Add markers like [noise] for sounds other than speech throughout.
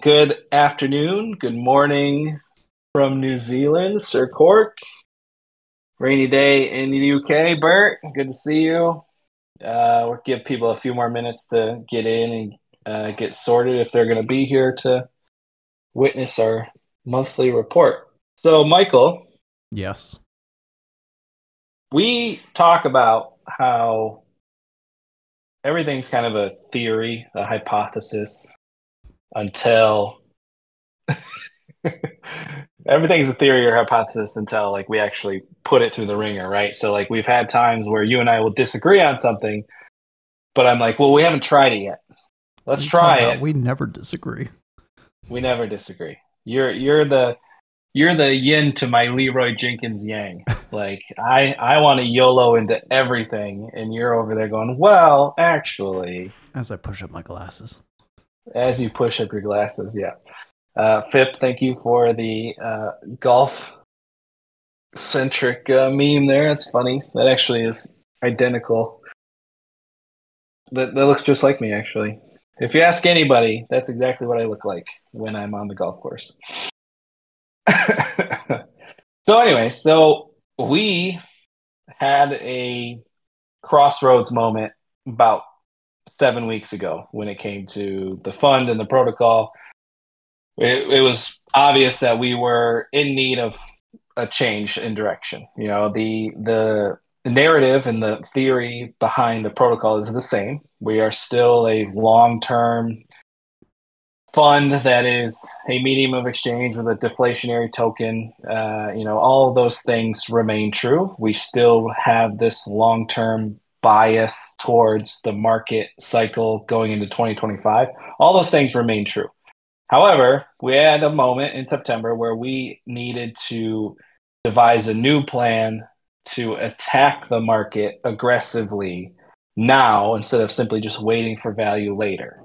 Good afternoon, good morning from New Zealand, Sir Cork. Rainy day in the UK, Bert. Good to see you. Uh, we'll give people a few more minutes to get in and uh, get sorted if they're going to be here to witness our monthly report. So, Michael. Yes. We talk about how everything's kind of a theory, a hypothesis, until [laughs] everything's a theory or hypothesis until like we actually put it through the ringer, right? So like we've had times where you and I will disagree on something, but I'm like, well, we haven't tried it yet. Let's try it. We never disagree. We never disagree. You're you're the you're the yin to my Leroy Jenkins yang. [laughs] like I I want to YOLO into everything, and you're over there going, well, actually. As I push up my glasses. As you push up your glasses, yeah. Uh, Fip, thank you for the uh, golf centric uh, meme there. That's funny. That actually is identical. That, that looks just like me, actually. If you ask anybody, that's exactly what I look like when I'm on the golf course. [laughs] so, anyway, so we had a crossroads moment about seven weeks ago when it came to the fund and the protocol. It, it was obvious that we were in need of a change in direction. You know, the the narrative and the theory behind the protocol is the same. We are still a long term fund that is a medium of exchange with a deflationary token. Uh, you know, all those things remain true. We still have this long term bias towards the market cycle going into 2025. All those things remain true. However, we had a moment in September where we needed to devise a new plan to attack the market aggressively now instead of simply just waiting for value later.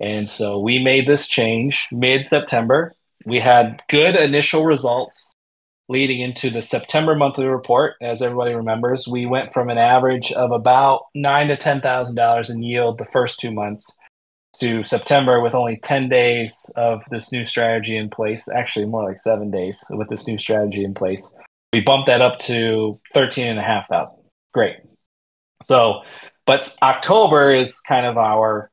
And so we made this change mid September. We had good initial results leading into the September monthly report. As everybody remembers, we went from an average of about nine to ten thousand dollars in yield the first two months to September with only 10 days of this new strategy in place, actually more like seven days with this new strategy in place. We bumped that up to 13 and a half thousand. Great. So, but October is kind of our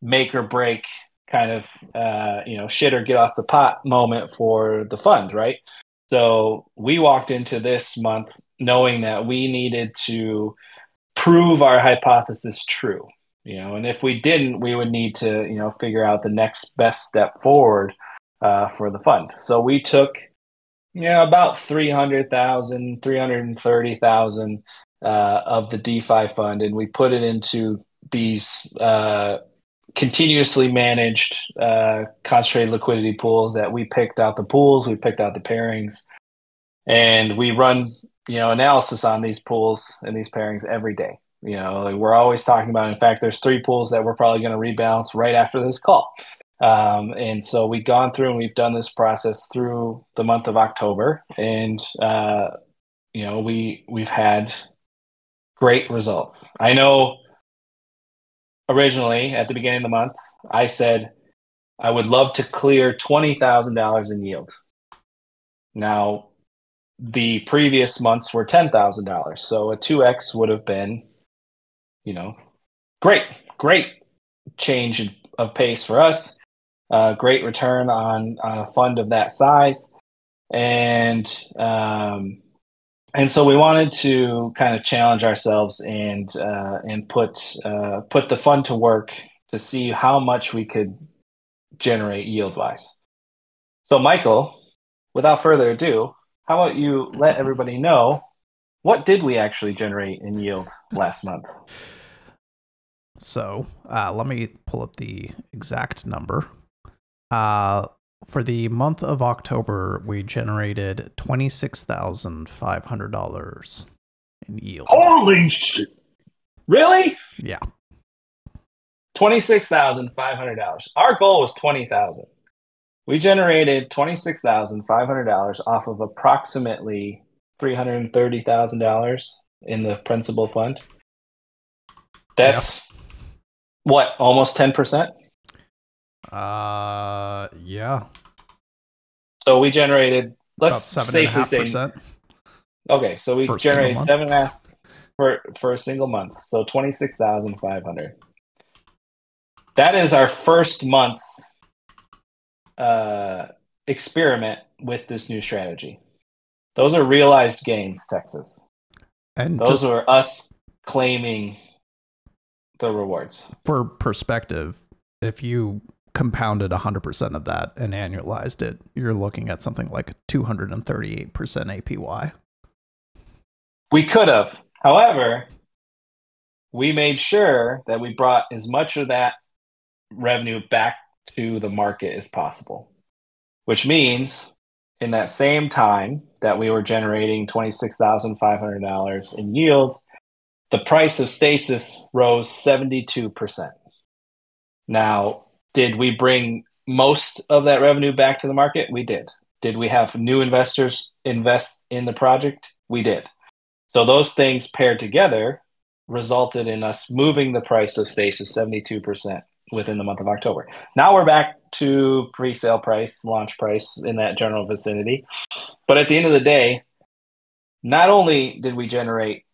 make or break kind of, uh, you know, shit or get off the pot moment for the fund, right? So we walked into this month knowing that we needed to prove our hypothesis true, you know, and if we didn't, we would need to, you know, figure out the next best step forward uh, for the fund. So we took, you know, about 300,000, 330,000 uh, of the DeFi fund and we put it into these uh, continuously managed uh, concentrated liquidity pools that we picked out the pools, we picked out the pairings, and we run you know analysis on these pools and these pairings every day. You know, like we're always talking about. In fact, there's three pools that we're probably going to rebalance right after this call. Um, and so we've gone through and we've done this process through the month of October, and uh, you know we we've had great results. I know originally at the beginning of the month, I said I would love to clear $20,000 in yield. Now, the previous months were $10,000. So a 2x would have been, you know, great, great change of pace for us. Uh, great return on, on a fund of that size. And um, and so we wanted to kind of challenge ourselves and uh, and put uh, put the fund to work to see how much we could generate yield wise. So, Michael, without further ado, how about you let everybody know what did we actually generate in yield last month? So, uh, let me pull up the exact number. For the month of October, we generated twenty six thousand five hundred dollars in yield. Holy shit! Really? Yeah. Twenty six thousand five hundred dollars. Our goal was twenty thousand. We generated twenty six thousand five hundred dollars off of approximately three hundred thirty thousand dollars in the principal fund. That's yep. what almost ten percent. Uh, yeah. So we generated, let's seven and safely say, percent. okay, so we For generated seven and a half for, for a single month. So 26,500. That is our first month's uh, experiment with this new strategy. Those are realized gains, Texas. And Those are us claiming the rewards. for perspective, if you compounded 100% of that and annualized it, you're looking at something like 238% APY. We could have. However, we made sure that we brought as much of that revenue back to the market as possible, which means in that same time that we were generating $26,500 in yield, the price of stasis rose 72%. Now, did we bring most of that revenue back to the market? We did. Did we have new investors invest in the project? We did. So those things paired together resulted in us moving the price of stasis 72% within the month of October. Now we're back to pre-sale price, launch price in that general vicinity. But at the end of the day, not only did we generate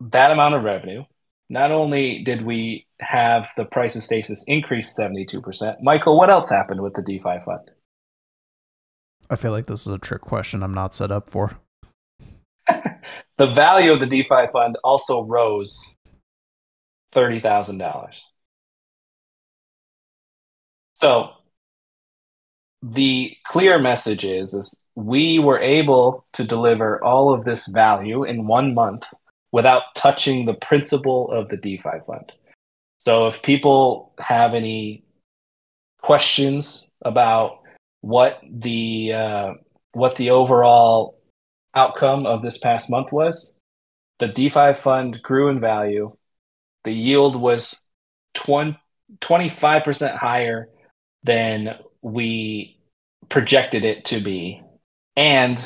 that amount of revenue, not only did we have the price of stasis increase 72%, Michael, what else happened with the DeFi fund? I feel like this is a trick question I'm not set up for. [laughs] The value of the DeFi fund also rose $30,000. So the clear message is, is we were able to deliver all of this value in one month without touching the principal of the DeFi fund. So if people have any questions about what the uh, what the overall outcome of this past month was, the DeFi fund grew in value. The yield was 20, 25% higher than we projected it to be. And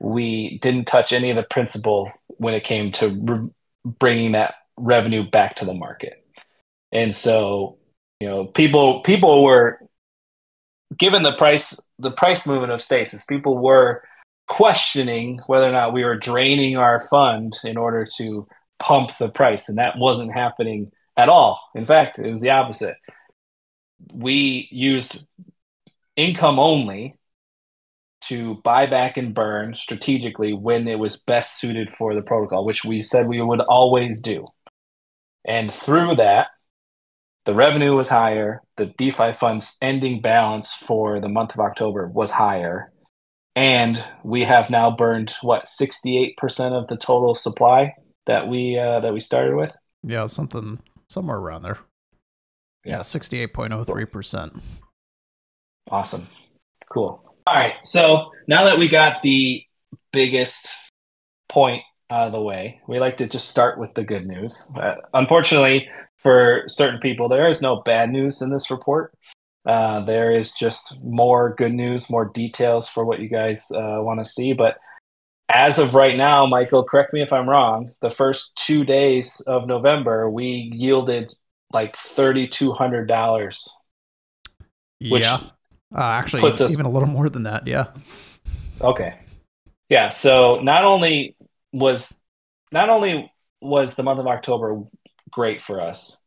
we didn't touch any of the principal when it came to re- bringing that revenue back to the market. And so, you know, people people were given the price the price movement of stasis, people were questioning whether or not we were draining our fund in order to pump the price and that wasn't happening at all. In fact, it was the opposite. We used income only to buy back and burn strategically when it was best suited for the protocol, which we said we would always do. And through that, the revenue was higher, the DeFi fund's ending balance for the month of October was higher, and we have now burned what 68% of the total supply that we uh, that we started with. Yeah, something somewhere around there. Yeah, Yeah. 68.03%. Awesome. Cool. All right. So now that we got the biggest point out of the way, we like to just start with the good news. Uh, unfortunately, for certain people, there is no bad news in this report. Uh, there is just more good news, more details for what you guys uh, want to see. But as of right now, Michael, correct me if I'm wrong, the first two days of November, we yielded like $3,200, which yeah. Uh, actually, puts us- even a little more than that. Yeah. Okay. Yeah, so not only was not only was the month of October great for us,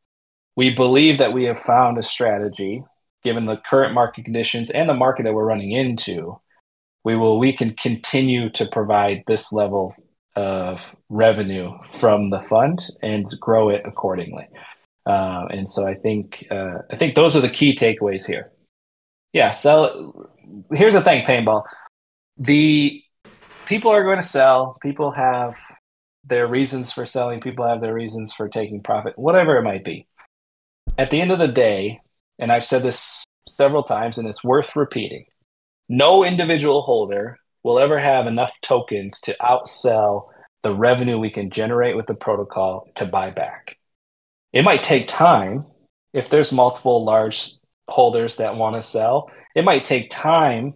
we believe that we have found a strategy given the current market conditions and the market that we're running into. We will we can continue to provide this level of revenue from the fund and grow it accordingly. Uh, and so I think uh, I think those are the key takeaways here. Yeah. So here's the thing, paintball the people are going to sell people have their reasons for selling people have their reasons for taking profit whatever it might be at the end of the day and i've said this several times and it's worth repeating no individual holder will ever have enough tokens to outsell the revenue we can generate with the protocol to buy back it might take time if there's multiple large holders that want to sell it might take time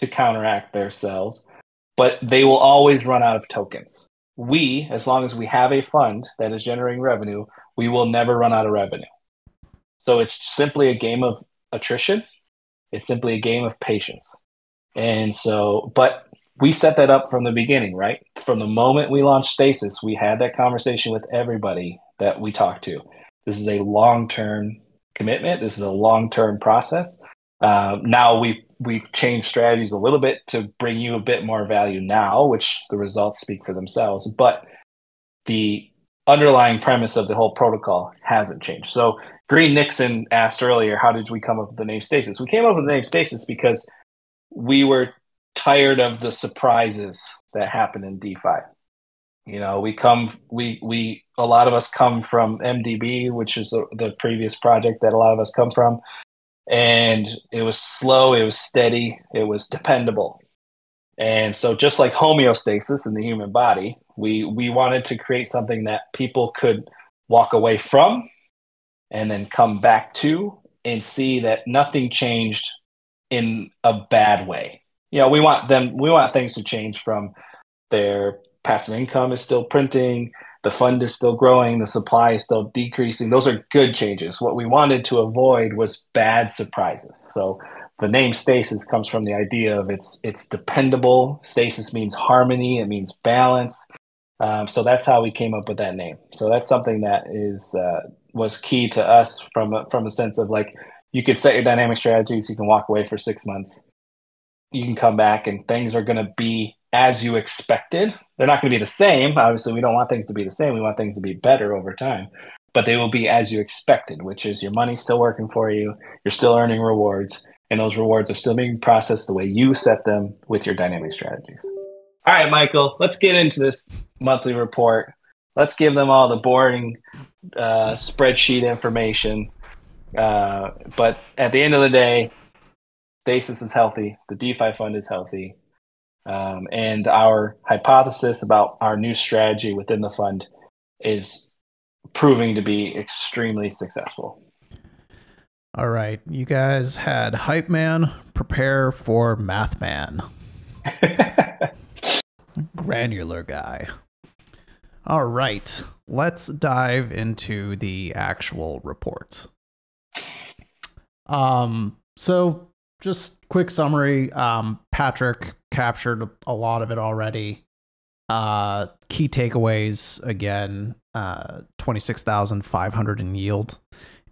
to counteract their sells, but they will always run out of tokens. We, as long as we have a fund that is generating revenue, we will never run out of revenue. So it's simply a game of attrition. It's simply a game of patience. And so, but we set that up from the beginning, right? From the moment we launched Stasis, we had that conversation with everybody that we talked to. This is a long term commitment. This is a long term process. Uh, now we we've changed strategies a little bit to bring you a bit more value now, which the results speak for themselves. But the underlying premise of the whole protocol hasn't changed. So Green Nixon asked earlier, how did we come up with the name Stasis? We came up with the name Stasis because we were tired of the surprises that happen in DeFi. You know, we come, we, we, a lot of us come from MDB, which is the, the previous project that a lot of us come from. And it was slow, it was steady, it was dependable. And so, just like homeostasis in the human body, we we wanted to create something that people could walk away from and then come back to and see that nothing changed in a bad way. You know, we want them we want things to change from their passive income is still printing, the fund is still growing, the supply is still decreasing. Those are good changes. What we wanted to avoid was bad surprises. So the name stasis comes from the idea of it's it's dependable. Stasis means harmony, it means balance. Um, so that's how we came up with that name. So that's something that is uh, was key to us from a, from a sense of like you could set your dynamic strategies, you can walk away for six months, you can come back, and things are going to be as you expected. They're not going to be the same. Obviously, we don't want things to be the same. We want things to be better over time, but they will be as you expected, which is your money's still working for you, you're still earning rewards, and those rewards are still being processed the way you set them with your dynamic strategies. All right, Michael, let's get into this monthly report. Let's give them all the boring uh, spreadsheet information. Uh, but at the end of the day, Stasis is healthy. The DeFi fund is healthy. Um, and our hypothesis about our new strategy within the fund is proving to be extremely successful. All right. You guys had Hype Man prepare for Math Man. [laughs] granular guy. All right, let's dive into the actual report. Um, so just quick summary. Um, Patrick captured a lot of it already. Uh, key takeaways again, uh, 26,500 in yield.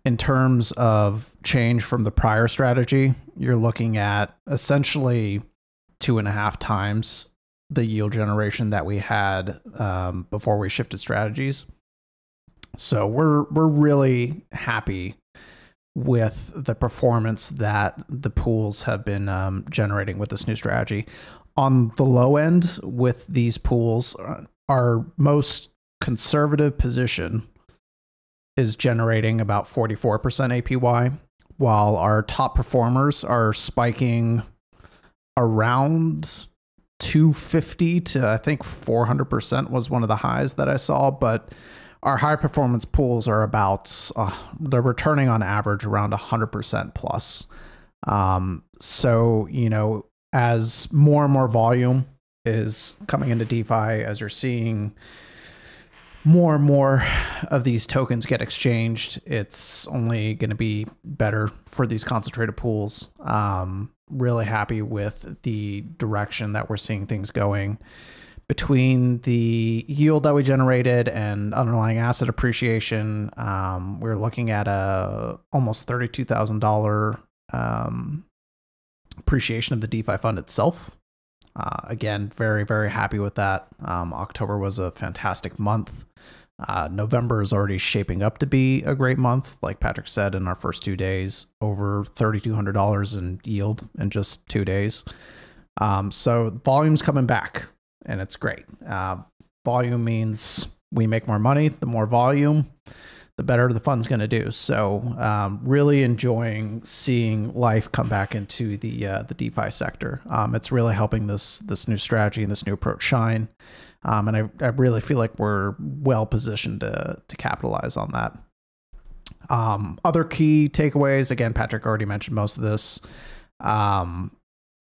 In terms of change from the prior strategy, you're looking at essentially two and a half times the yield generation that we had um, before we shifted strategies. So we're we're really happy with the performance that the pools have been um, generating with this new strategy. On the low end, with these pools, uh, our most conservative position is generating about 44% APY, while our top performers are spiking around 250 to I think 400% was one of the highs that I saw, but our high performance pools are about uh, they're returning on average around 100% plus. Um, so, you know, as more and more volume is coming into DeFi, as you're seeing more and more of these tokens get exchanged, it's only going to be better for these concentrated pools. Um, really happy with the direction that we're seeing things going between the yield that we generated and underlying asset appreciation. Um, we're looking at a almost thirty-two thousand thousand um, appreciation of the DeFi fund itself. Uh, again, very very happy with that. Um, October was a fantastic month. Uh, November is already shaping up to be a great month. Like Patrick said, in our first two days, over $3,200 in yield in just two days. Um, so volume's coming back, and it's great. Uh, volume means we make more money. The more volume, the better the fund's going to do. So, um, really enjoying seeing life come back into the uh, the DeFi sector. Um, it's really helping this this new strategy and this new approach shine. Um, and I, I really feel like we're well positioned to, to capitalize on that. Um, other key takeaways again, Patrick already mentioned most of this. Um,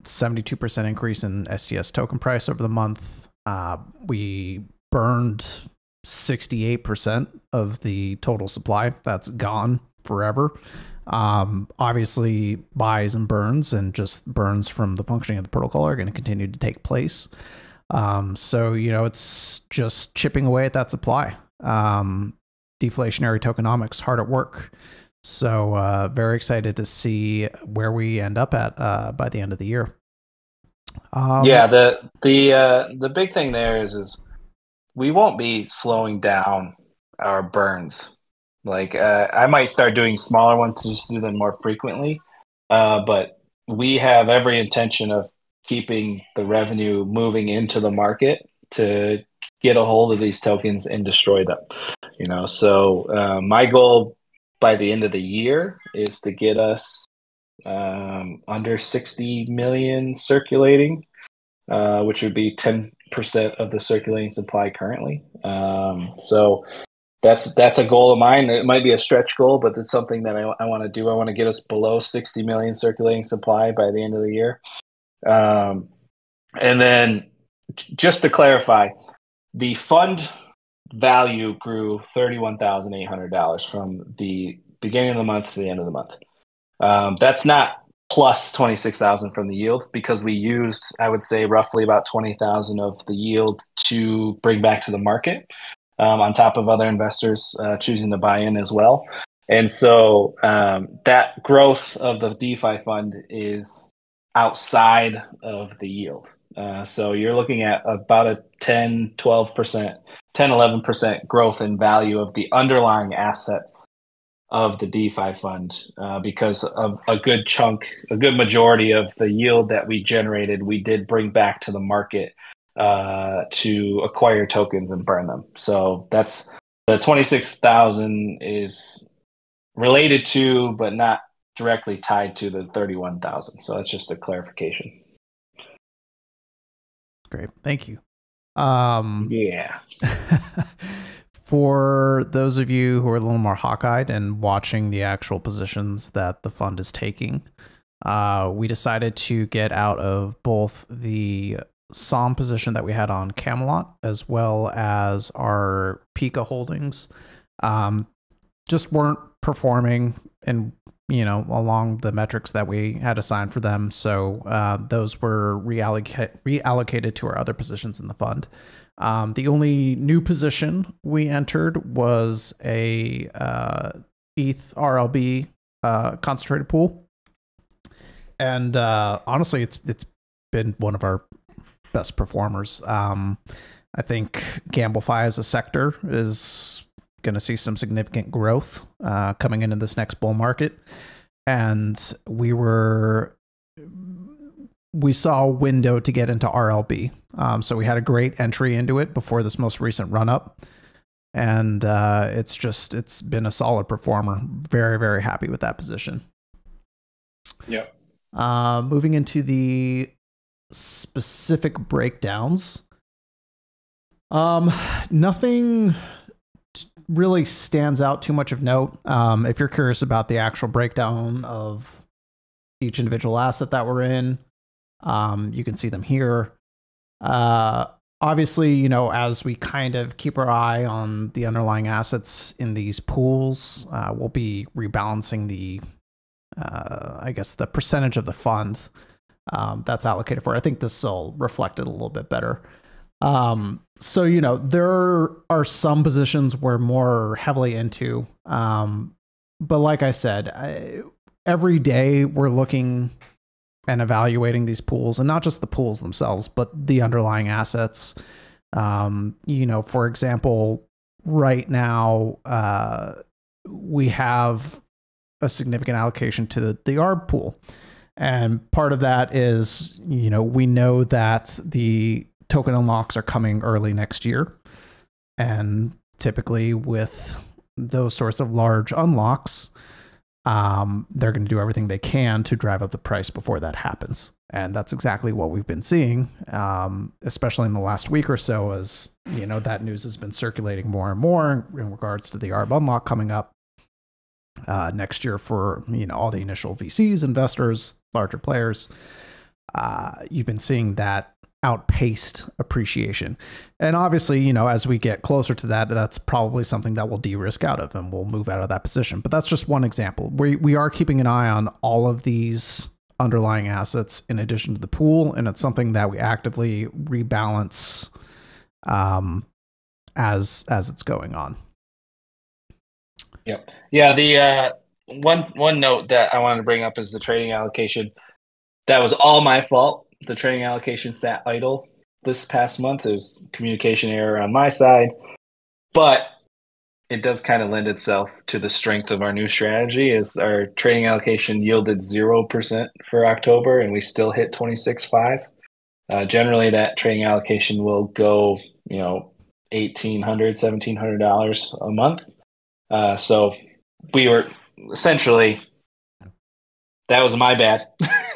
72% increase in STS token price over the month. Uh, we burned 68% of the total supply. That's gone forever. Um, obviously, buys and burns and just burns from the functioning of the protocol are going to continue to take place. Um, so, you know, it's just chipping away at that supply. Um, deflationary tokenomics hard at work. So, uh, very excited to see where we end up at uh, by the end of the year. Um, yeah, the the uh, the big thing there is is we won't be slowing down our burns. Like uh, I might start doing smaller ones to just do them more frequently, uh, but we have every intention of keeping the revenue moving into the market to get a hold of these tokens and destroy them. You know, so uh, my goal by the end of the year is to get us um, under 60 million circulating, uh, which would be 10% of the circulating supply currently. Um, so that's that's a goal of mine. It might be a stretch goal, but it's something that I, I want to do. I want to get us below 60 million circulating supply by the end of the year. Um, and then just to clarify, the fund value grew $31,800 from the beginning of the month to the end of the month. Um, that's not plus 26,000 from the yield because we used, I would say, roughly about 20,000 of the yield to bring back to the market um, on top of other investors uh, choosing to buy in as well. And so um, that growth of the DeFi fund is outside of the yield. Uh, so you're looking at about a 10, 12%, 10, 11% growth in value of the underlying assets of the DeFi fund uh, because of a good chunk, a good majority of the yield that we generated, we did bring back to the market uh, to acquire tokens and burn them. So that's the 26,000 is related to, but not directly tied to the 31,000. So that's just a clarification. Great. Thank you. Um, yeah. [laughs] for those of you who are a little more hawk-eyed and watching the actual positions that the fund is taking, uh, we decided to get out of both the SOM position that we had on Camelot as well as our Pika holdings. Um, just weren't performing and you know along the metrics that we had assigned for them. So uh, those were reallocated reallocated to our other positions in the fund. Um, the only new position we entered was a uh, ETH RLB uh, concentrated pool, and uh, honestly, it's it's been one of our best performers. Um, I think GambleFi as a sector is going to see some significant growth uh, coming into this next bull market, and we were we saw a window to get into RLB. Um, so we had a great entry into it before this most recent run up. And uh, it's just, it's been a solid performer. Very, very happy with that position. Yep. Uh, moving into the specific breakdowns. Um, nothing really stands out too much of note. Um, if you're curious about the actual breakdown of each individual asset that we're in, um, you can see them here. Uh, obviously, you know, as we kind of keep our eye on the underlying assets in these pools, uh, we'll be rebalancing the, uh, I guess, the percentage of the fund um, that's allocated for. I think this will reflect it a little bit better. Um, so you know, there are some positions we're more heavily into, um, but like I said, I, every day we're looking and evaluating these pools and not just the pools themselves, but the underlying assets. Um, you know, for example, right now, uh, we have a significant allocation to the, the ARB pool. And part of that is, you know, we know that the token unlocks are coming early next year. And typically, with those sorts of large unlocks, um, they're going to do everything they can to drive up the price before that happens. And that's exactly what we've been seeing, um, especially in the last week or so, as you know that news has been circulating more and more in regards to the ARB unlock coming up uh, next year for you know all the initial VCs, investors, larger players. Uh, you've been seeing that outpaced appreciation. And obviously, you know, as we get closer to that, that's probably something that we'll de-risk out of and we'll move out of that position. But that's just one example. We we are keeping an eye on all of these underlying assets in addition to the pool, and it's something that we actively rebalance um, as as it's going on. Yep. Yeah. The uh, one one note that I wanted to bring up is the trading allocation. That was all my fault. The trading allocation sat idle this past month. Was communication error on my side, but it does kind of lend itself to the strength of our new strategy. Is our trading allocation yielded zero percent for October, and we still hit twenty six five. Uh, generally, that trading allocation will go, you know, $1,800, $1,700 a month. Uh, so we were essentially, that was my bad.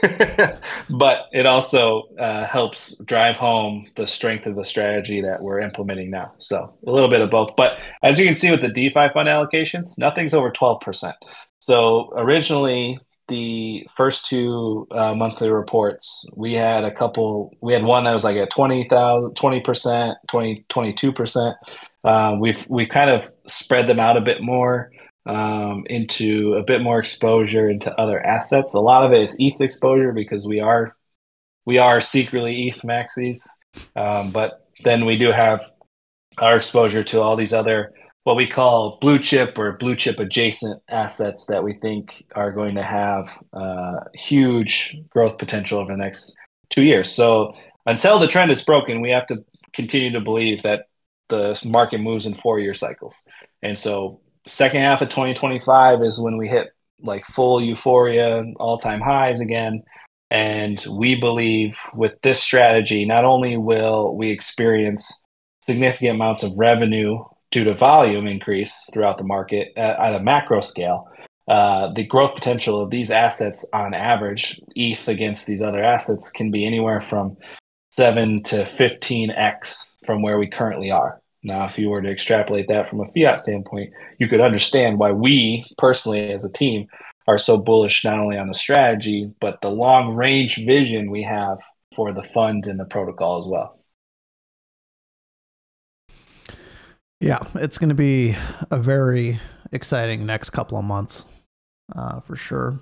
[laughs] but it also uh, helps drive home the strength of the strategy that we're implementing now. So a little bit of both. But as you can see with the DeFi fund allocations, nothing's over 12%. So originally, the first two uh, monthly reports, we had a couple, we had one that was like at 20,000, 20%, 20, 22%. Uh, we've, we kind of spread them out a bit more um, into a bit more exposure into other assets. A lot of it is ETH exposure because we are, we are secretly ETH maxis. Um, but then we do have our exposure to all these other what we call blue chip or blue chip adjacent assets that we think are going to have uh, huge growth potential over the next two years. So until the trend is broken, we have to continue to believe that the market moves in four year cycles. And so second half of 2025 is when we hit like full euphoria, all time highs again. And we believe with this strategy, not only will we experience significant amounts of revenue due to volume increase throughout the market at, at a macro scale. Uh, the growth potential of these assets on average, ETH against these other assets, can be anywhere from 7 to 15x from where we currently are. Now, if you were to extrapolate that from a fiat standpoint, you could understand why we personally, as a team, are so bullish not only on the strategy, but the long range vision we have for the fund and the protocol as well. Yeah, it's going to be a very exciting next couple of months uh, for sure.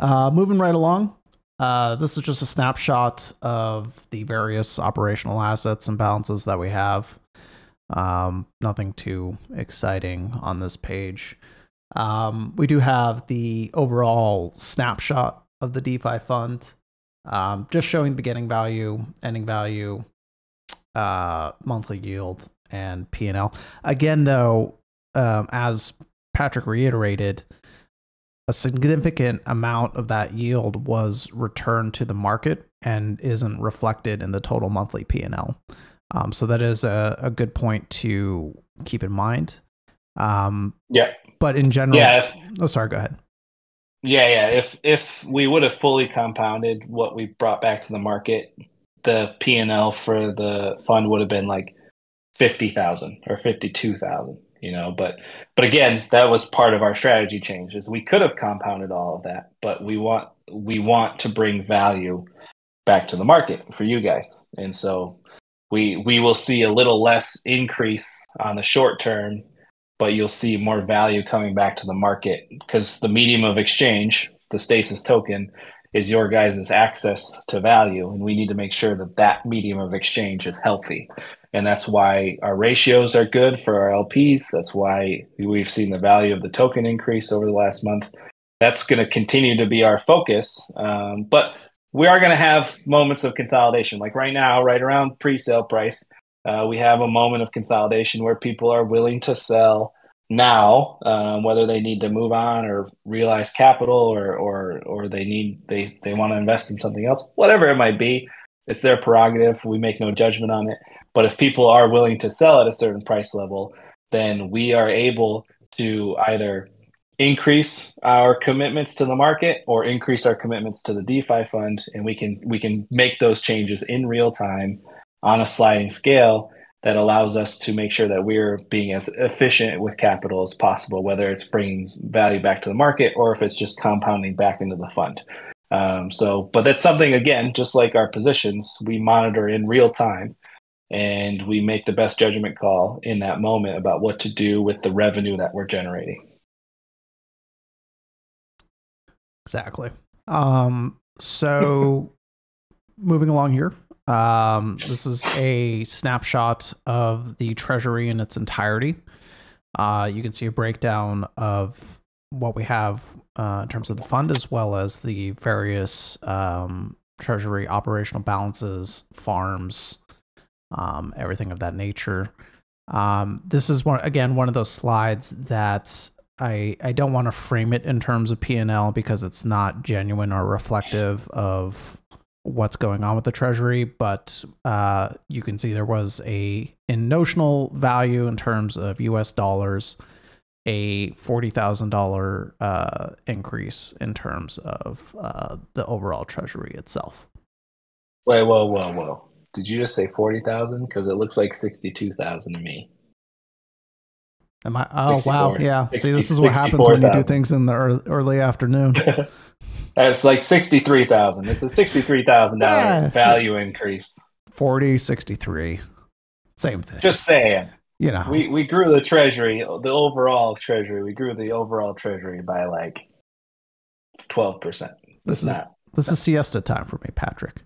Uh, moving right along, uh, this is just a snapshot of the various operational assets and balances that we have. Um, nothing too exciting on this page. Um, we do have the overall snapshot of the DeFi fund, um, just showing beginning value, ending value, uh, monthly yield, and P&L. Again, though, um, as Patrick reiterated, a significant amount of that yield was returned to the market and isn't reflected in the total monthly P&L. Um, so that is a, a good point to keep in mind. Um, yeah. But in general, yeah. If, oh, sorry. Go ahead. Yeah, yeah. If if we would have fully compounded what we brought back to the market, the P and L for the fund would have been like fifty thousand or fifty two thousand. You know, but but again, that was part of our strategy change. Is we could have compounded all of that, but we want we want to bring value back to the market for you guys, and so we we will see a little less increase on the short term, but you'll see more value coming back to the market because the medium of exchange, the stasis token, is your guys' access to value, and we need to make sure that that medium of exchange is healthy and that's why our ratios are good for our LPs. That's why we've seen the value of the token increase over the last month. That's going to continue to be our focus, um, but we are going to have moments of consolidation. Like right now, right around pre-sale price, uh, we have a moment of consolidation where people are willing to sell now, um, whether they need to move on or realize capital, or or or they need they they want to invest in something else, whatever it might be. It's their prerogative. We make no judgment on it. But if people are willing to sell at a certain price level, then we are able to either increase our commitments to the market or increase our commitments to the DeFi fund, and we can we can make those changes in real time on a sliding scale that allows us to make sure that we're being as efficient with capital as possible, whether it's bringing value back to the market or if it's just compounding back into the fund. Um, so, but that's something again, just like our positions, we monitor in real time, and we make the best judgment call in that moment about what to do with the revenue that we're generating. Exactly. Um, so [laughs] moving along here, um, this is a snapshot of the treasury in its entirety. Uh, you can see a breakdown of what we have uh, in terms of the fund, as well as the various um, treasury operational balances, farms, um, everything of that nature. Um, this is one again one of those slides that I I don't want to frame it in terms of P and L because it's not genuine or reflective of what's going on with the treasury. But uh, you can see there was a in notional value in terms of U.S. dollars a forty thousand uh, dollar increase in terms of uh, the overall treasury itself. Wait, whoa, whoa, whoa! Did you just say forty thousand? Because it looks like sixty-two thousand to me. Am I? Oh wow, yeah. 60, See, this is what happens when you do things in the early, early afternoon. [laughs] it's like sixty-three thousand. It's a sixty-three thousand yeah. dollar value increase. 40, 63. Same thing. Just saying. You know, we we grew the treasury, the overall treasury. We grew the overall treasury by like twelve percent. This is not. This is siesta time for me, Patrick.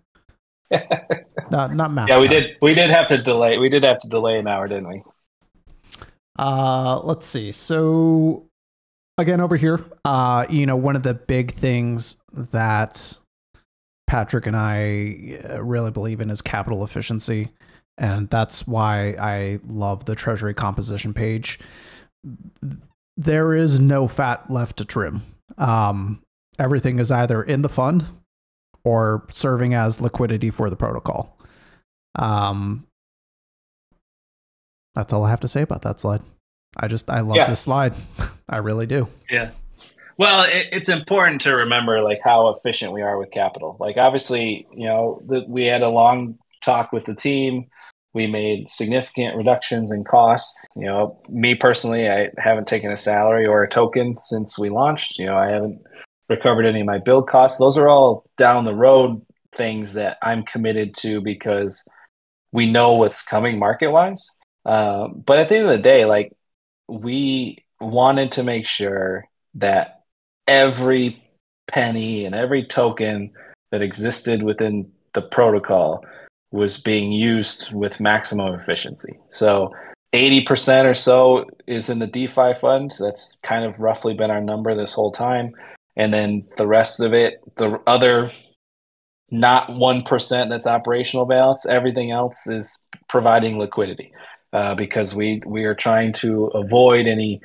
[laughs] not not math. Yeah, we time. did. We did have to delay. We did have to delay an hour, didn't we? Uh, let's see. So again, over here, uh, you know, one of the big things that Patrick and I uh, really believe in is capital efficiency. And that's why I love the treasury composition page. There is no fat left to trim. Um, everything is either in the fund or serving as liquidity for the protocol. Um, that's all I have to say about that slide. I just I love yeah. this slide. [laughs] I really do. Yeah. Well, it, it's important to remember like how efficient we are with capital. Like obviously, you know, the, we had a long talk with the team. We made significant reductions in costs. You know, me personally, I haven't taken a salary or a token since we launched. You know, I haven't recovered any of my build costs. Those are all down the road things that I'm committed to because we know what's coming market wise. Uh, but at the end of the day, like we wanted to make sure that every penny and every token that existed within the protocol was being used with maximum efficiency. So 80% or so is in the DeFi fund. That's kind of roughly been our number this whole time. And then the rest of it, the other not 1% that's operational balance, everything else is providing liquidity uh, because we we are trying to avoid any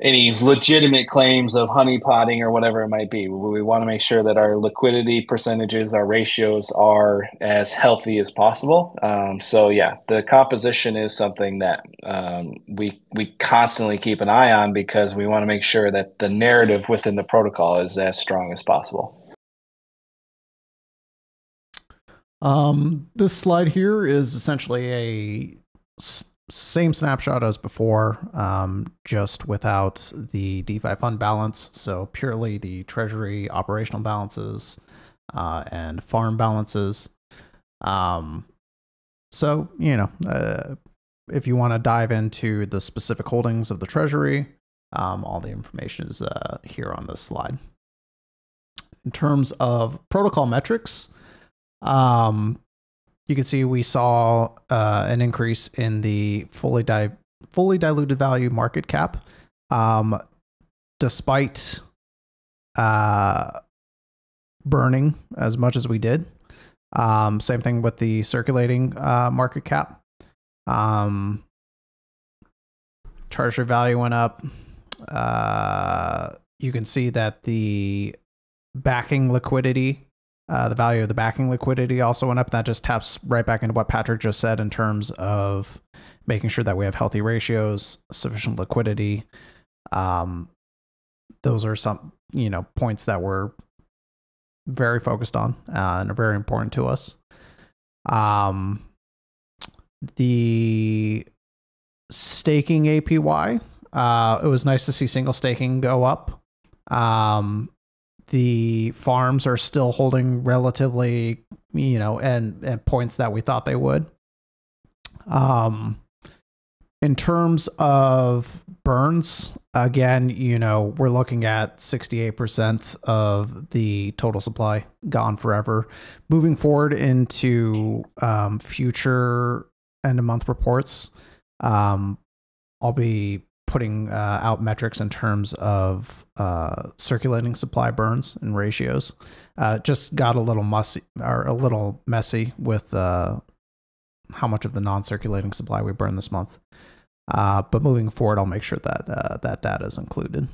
any legitimate claims of honeypotting or whatever it might be. We, we want to make sure that our liquidity percentages, our ratios are as healthy as possible. Um, so yeah, the composition is something that um, we we constantly keep an eye on because we want to make sure that the narrative within the protocol is as strong as possible. Um, this slide here is essentially a same snapshot as before, um, just without the DeFi fund balance. So purely the treasury operational balances uh, and farm balances. Um, so, you know, uh, if you want to dive into the specific holdings of the treasury, um, all the information is uh, here on this slide. In terms of protocol metrics, um, you can see we saw uh, an increase in the fully di- fully diluted value market cap, um, despite uh, burning as much as we did. Um, same thing with the circulating uh, market cap. Um, treasury value went up. Uh, you can see that the backing liquidity uh, the value of the backing liquidity also went up. That just taps right back into what Patrick just said in terms of making sure that we have healthy ratios, sufficient liquidity. Um, those are some, you know, points that we're very focused on uh, and are very important to us. Um, the staking APY, uh, it was nice to see single staking go up. Um, the farms are still holding relatively, you know, and and points that we thought they would. Um, in terms of burns, again, you know, we're looking at 68% of the total supply gone forever. Moving forward into um, future end of month reports, um, I'll be putting uh, out metrics in terms of uh, circulating supply burns and ratios. Uh, just got a little messy or a little messy with uh, how much of the non-circulating supply we burn this month. Uh, but moving forward, I'll make sure that uh, that data is included.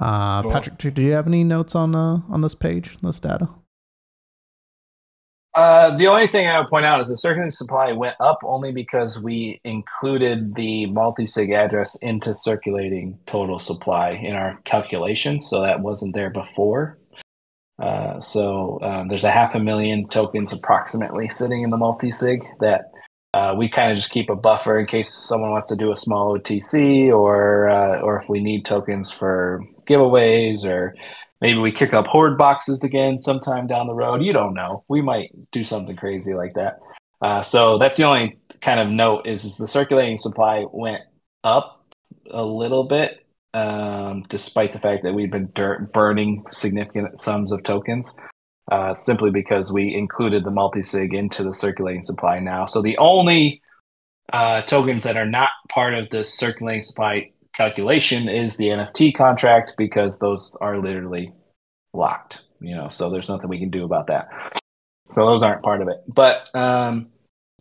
Uh, cool. Patrick, do you have any notes on uh, on this page, this data? Uh, the only thing I would point out is the circulating supply went up only because we included the multi-sig address into circulating total supply in our calculations, so that wasn't there before. Uh, so um, there's a half a million tokens approximately sitting in the multi-sig that uh, we kind of just keep a buffer in case someone wants to do a small OTC or uh, or if we need tokens for giveaways or maybe we kick up horde boxes again sometime down the road. You don't know. We might do something crazy like that. Uh, so that's the only kind of note is, is the circulating supply went up a little bit um, despite the fact that we've been dirt burning significant sums of tokens uh, simply because we included the multi-sig into the circulating supply now. So the only uh, tokens that are not part of the circulating supply calculation is the NFT contract because those are literally locked. You know, so there's nothing we can do about that. So those aren't part of it. But um,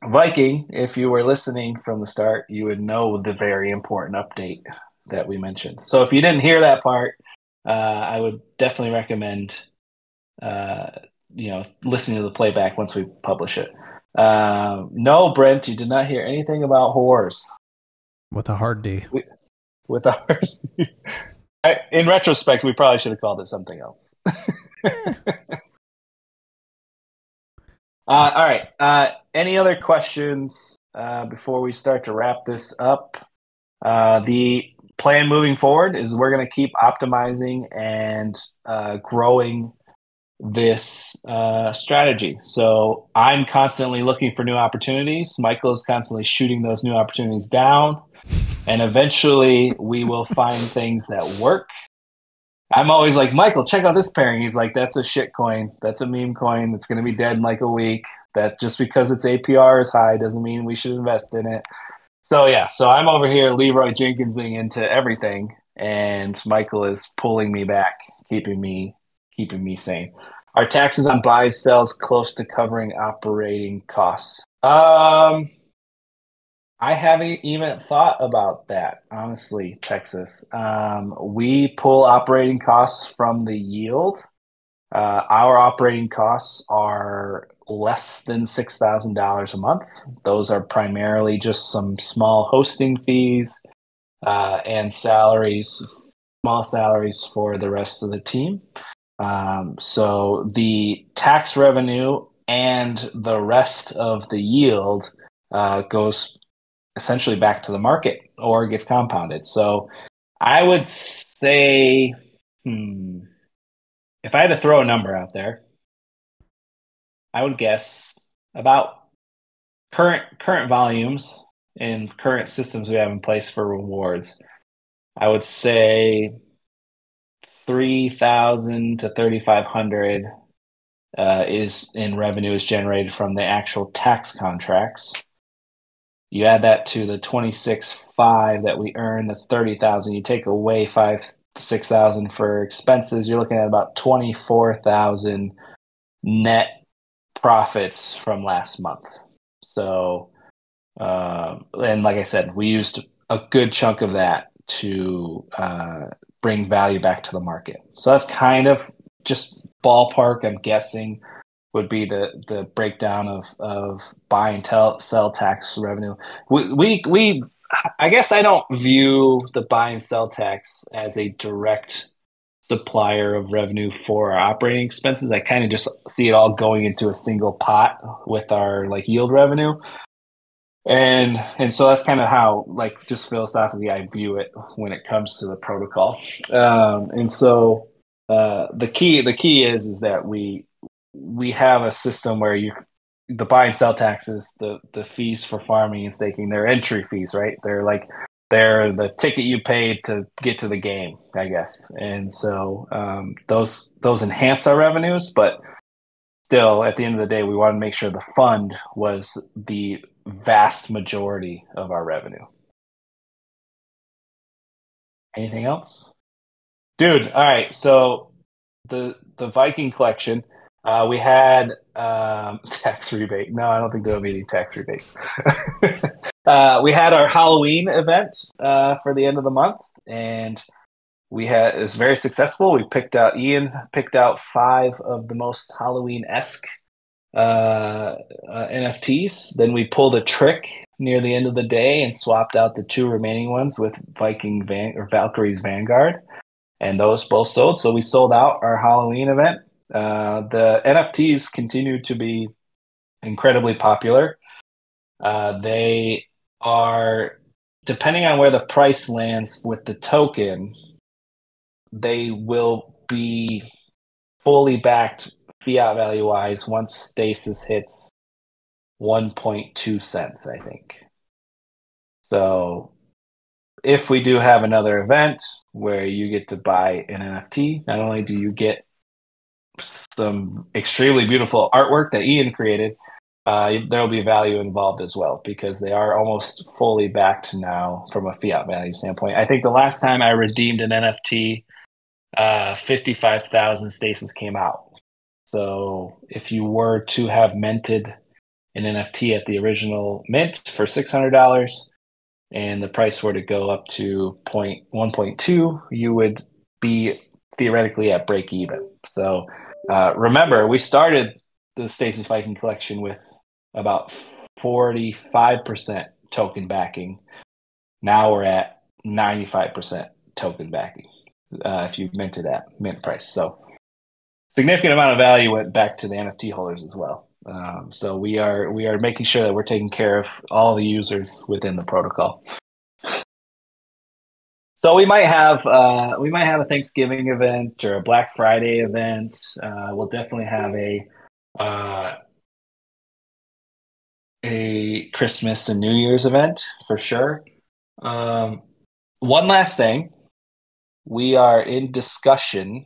Viking, if you were listening from the start, you would know the very important update that we mentioned. So if you didn't hear that part, uh, I would definitely recommend uh, you know, listening to the playback once we publish it. Uh, no, Brent, you did not hear anything about whores. With a hard D. We, with [laughs] ours. D. In retrospect, we probably should have called it something else. [laughs] uh, all right. Uh, any other questions uh, before we start to wrap this up? Uh, the plan moving forward is we're going to keep optimizing and uh, growing this uh, strategy. So I'm constantly looking for new opportunities. Michael is constantly shooting those new opportunities down. And eventually we will find things that work. I'm always like, Michael, check out this pairing. He's like, that's a shit coin. That's a meme coin. That's going to be dead in like a week. That just because its APR is high doesn't mean we should invest in it. So, yeah, so I'm over here Leroy Jenkinsing into everything. And Michael is pulling me back, keeping me keeping me sane. Our taxes on buys sells close to covering operating costs? Um, I haven't even thought about that, honestly, Texas. Um, we pull operating costs from the yield. Uh, our operating costs are less than $6,000 a month. Those are primarily just some small hosting fees uh, and salaries, small salaries for the rest of the team. Um, so the tax revenue and the rest of the yield uh, goes essentially back to the market or gets compounded. So I would say, hmm, if I had to throw a number out there, I would guess about current current volumes and current systems we have in place for rewards. I would say three thousand to thirty five hundred uh, is in revenue is generated from the actual tax contracts. You add that to the twenty six five that we earn. That's thirty thousand. You take away five six thousand for expenses. You're looking at about twenty four thousand net profits from last month. So, uh, and like I said, we used a good chunk of that to uh, bring value back to the market. So that's kind of just ballpark. I'm guessing would be the the breakdown of of buy and tell, sell tax revenue. We, we we I guess I don't view the buy and sell tax as a direct supplier of revenue for our operating expenses. I kind of just see it all going into a single pot with our like yield revenue and and so that's kind of how like just philosophically i view it when it comes to the protocol um, and so uh, the key the key is is that we we have a system where you the buy and sell taxes, the the fees for farming and staking, they're entry fees, right? They're like they're the ticket you paid to get to the game, I guess. And so um, those those enhance our revenues, but still, at the end of the day, we want to make sure the fund was the vast majority of our revenue. Anything else? Dude, all right. So the the Viking collection, uh, we had um, [laughs] tax rebate. No, I don't think there'll be any tax rebate. [laughs] uh, we had our Halloween event uh, for the end of the month, and we had it was very successful. We picked out Ian picked out five of the most Halloween esque uh, uh, NFTs. Then we pulled a trick near the end of the day and swapped out the two remaining ones with Viking Van or Valkyrie's Vanguard, and those both sold. So we sold out our Halloween event. Uh, the NFTs continue to be incredibly popular. Uh, they are depending on where the price lands with the token, they will be fully backed fiat value wise once stasis hits 1.2 cents, I think. So if we do have another event where you get to buy an NFT, not only do you get some extremely beautiful artwork that Ian created, uh, there will be value involved as well because they are almost fully backed now from a fiat value standpoint. I think the last time I redeemed an NFT, uh, 55,000 stasis came out. So if you were to have minted an NFT at the original mint for $600 and the price were to go up to point 1.2, you would be theoretically at break even. So uh, remember, we started the Stasis Viking collection with about 45% token backing. Now we're at 95% token backing uh, if you minted at mint price. So significant amount of value went back to the NFT holders as well. Um, so we are we are making sure that we're taking care of all the users within the protocol. So we might have uh, we might have a Thanksgiving event or a Black Friday event. Uh, we'll definitely have a uh, a Christmas and New Year's event for sure. Um, one last thing, we are in discussion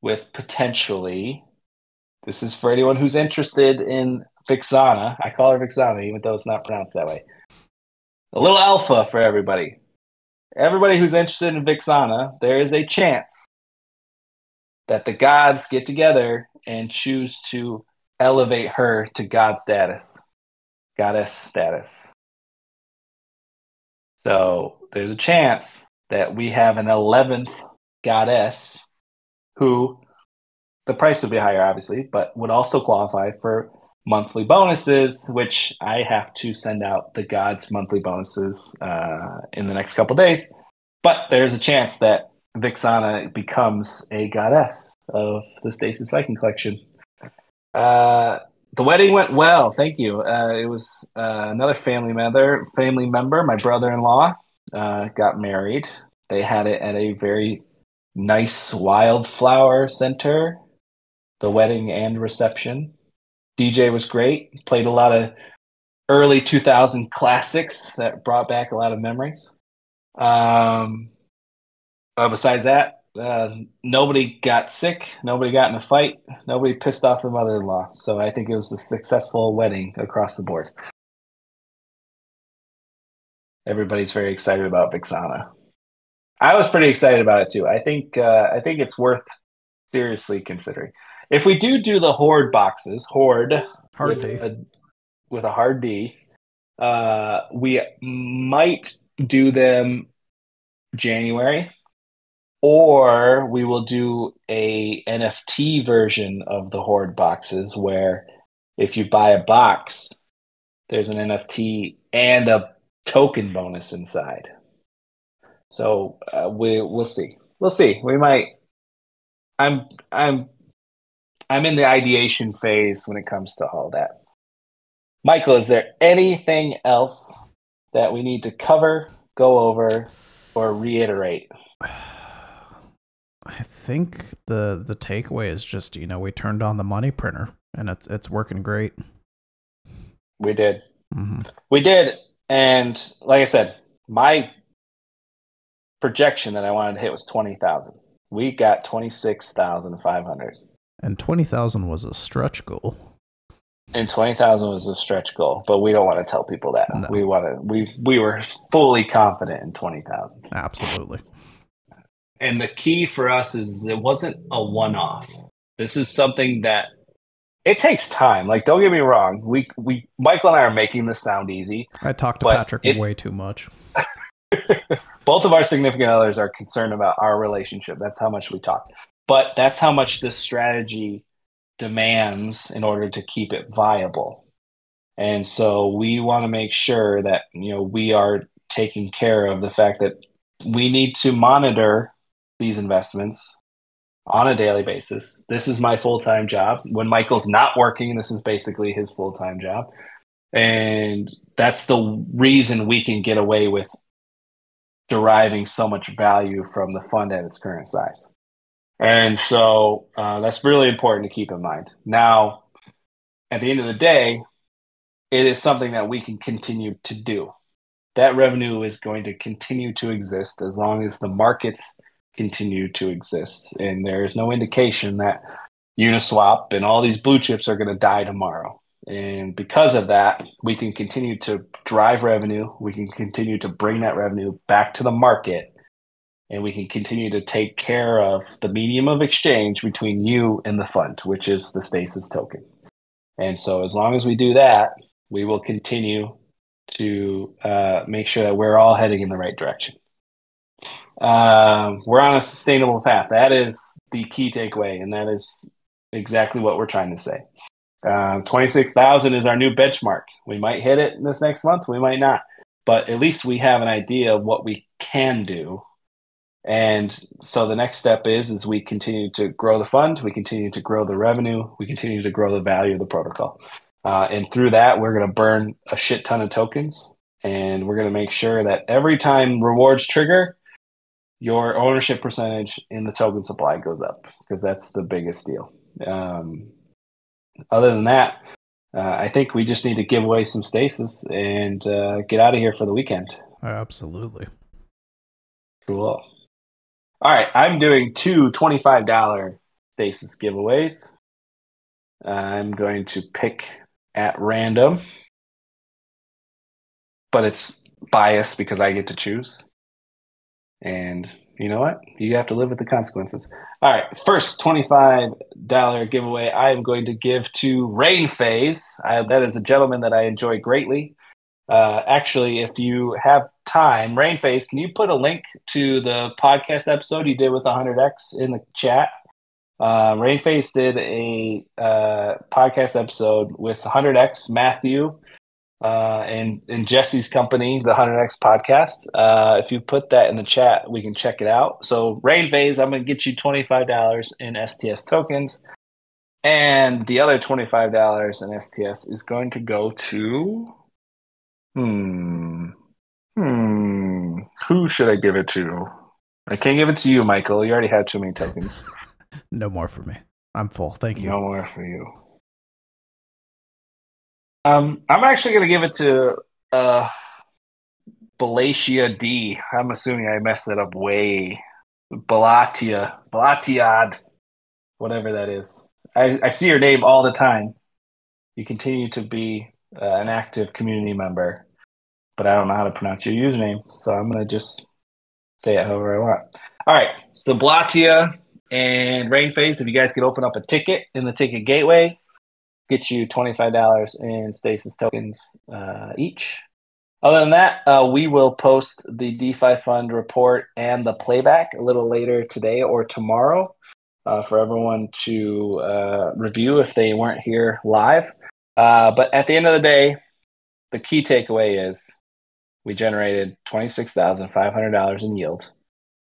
with potentially. This is for anyone who's interested in Vixana. I call her Vixana, even though it's not pronounced that way. A little alpha for everybody. Everybody who's interested in Vixana, there is a chance that the gods get together and choose to elevate her to god status, goddess status. So there's a chance that we have an 11th goddess who the price would be higher, obviously, but would also qualify for monthly bonuses, which I have to send out the gods monthly bonuses uh, in the next couple days. But there's a chance that Vixana becomes a goddess of the Stasis Viking collection. Uh, the wedding went well, thank you. Uh, it was uh, another family member, family member, my brother-in-law, uh, got married. They had it at a very nice wildflower center, the wedding and reception. DJ was great. Played a lot of early 2000 classics that brought back a lot of memories. Um, uh, besides that, uh, nobody got sick. Nobody got in a fight. Nobody pissed off the mother-in-law. So I think it was a successful wedding across the board. Everybody's very excited about Vixana. I was pretty excited about it too. I think uh, I think it's worth seriously considering. If we do do the horde boxes, horde Hard with D. a, with a hard D, uh, we might do them January, or we will do a NFT version of the horde boxes where if you buy a box, there's an NFT and a token bonus inside. So uh, we we'll see. We'll see. We might. I'm I'm I'm in the ideation phase when it comes to all that. Michael, is there anything else that we need to cover, go over, or reiterate? I think the the takeaway is just you know we turned on the money printer and it's it's working great. We did. hmm We did. And like I said, my projection that I wanted to hit was 20,000. We got 26,500. And twenty thousand was a stretch goal. And 20,000 was a stretch goal, but we don't want to tell people that. No. We want to we we were fully confident in 20,000. Absolutely. And the key for us is it wasn't a one-off. This is something that it takes time. Like don't get me wrong, we we Michael and I are making this sound easy. I talked to Patrick it- way too much. [laughs] both of our significant others are concerned about our relationship. That's how much we talk. But that's how much this strategy demands in order to keep it viable. And so we want to make sure that, you know, we are taking care of the fact that we need to monitor these investments on a daily basis. This is my full-time job. When Michael's not working, this is basically his full-time job. And that's the reason we can get away with deriving so much value from the fund at its current size. And so uh, that's really important to keep in mind. Now, at the end of the day, it is something that we can continue to do. That revenue is going to continue to exist as long as the markets continue to exist. And there is no indication that Uniswap and all these blue chips are going to die tomorrow. And because of that, we can continue to drive revenue. We can continue to bring that revenue back to the market. And we can continue to take care of the medium of exchange between you and the fund, which is the Stasis token. And so, as long as we do that, we will continue to uh, make sure that we're all heading in the right direction. Um, we're on a sustainable path. That is the key takeaway, and that is exactly what we're trying to say. Um, 26,000 is our new benchmark. We might hit it this next month, we might not, but at least we have an idea of what we can do. And so the next step is is we continue to grow the fund, we continue to grow the revenue, we continue to grow the value of the protocol. Uh, and through that, we're going to burn a shit ton of tokens, and we're going to make sure that every time rewards trigger, your ownership percentage in the token supply goes up because that's the biggest deal. Um, other than that, uh, I think we just need to give away some stasis and uh, get out of here for the weekend. Absolutely. Cool. All right, I'm doing two $25 stasis giveaways. I'm going to pick at random, but it's biased because I get to choose. And you know what? You have to live with the consequences. All right, first $25 giveaway I am going to give to Rain Phase. I, that is a gentleman that I enjoy greatly. Uh, actually, if you have time, Rainface, can you put a link to the podcast episode you did with 100X in the chat? Uh, Rain Phase did a uh, podcast episode with 100X, Matthew, uh, and, and Jesse's company, the 100X podcast. Uh, if you put that in the chat, we can check it out. So, Rainface, I'm going to get you $25 in STS tokens. And the other $25 in STS is going to go to. Hmm. Hmm. Who should I give it to? I can't give it to you, Michael. You already had too many tokens. [laughs] No more for me. I'm full. Thank you. No more for you. Um, I'm actually going to give it to uh, Balatia D. I'm assuming I messed that up way. Balatia, Balatiad, whatever that is. I, I see your name all the time. You continue to be uh, an active community member, but I don't know how to pronounce your username, so I'm going to just say it however I want. All right, so Blatia and Rain Phase, if you guys could open up a ticket in the ticket gateway, get you $25 in stasis tokens uh, each. Other than that, uh, we will post the DeFi Fund report and the playback a little later today or tomorrow uh, for everyone to uh, review if they weren't here live. Uh, but at the end of the day, the key takeaway is we generated $26,500 in yield.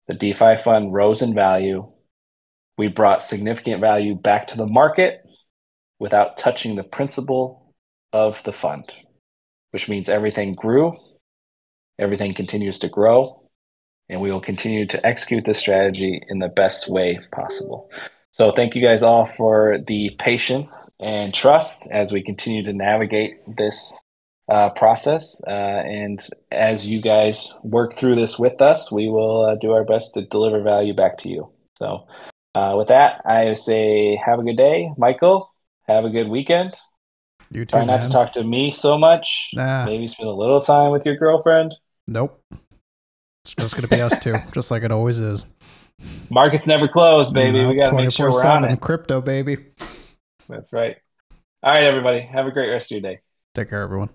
The DeFi Fund rose in value. We brought significant value back to the market without touching the principal of the fund, which means everything grew, everything continues to grow, and we will continue to execute this strategy in the best way possible. So, thank you guys all for the patience and trust as we continue to navigate this uh, process. Uh, and as you guys work through this with us, we will uh, do our best to deliver value back to you. So, uh, with that, I say have a good day, Michael. Have a good weekend. You too. Try not man. to talk to me so much. Nah. Maybe spend a little time with your girlfriend. Nope. It's just gonna be us two, [laughs] just like it always is. Markets never close, baby. We got to make sure we're on 24/7 it. Crypto, baby. That's right. All right, everybody. Have a great rest of your day. Take care, everyone.